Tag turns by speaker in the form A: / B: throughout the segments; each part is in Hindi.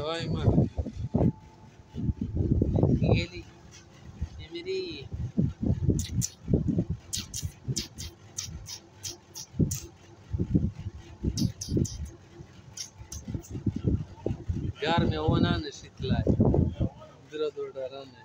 A: Vai, mano. Ele. Emiri. यार मैं वो ना नशीतला है इधर उधर डरा नहीं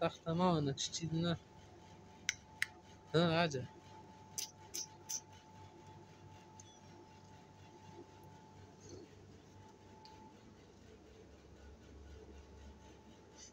A: taxta mal na titidna. Ah, aja.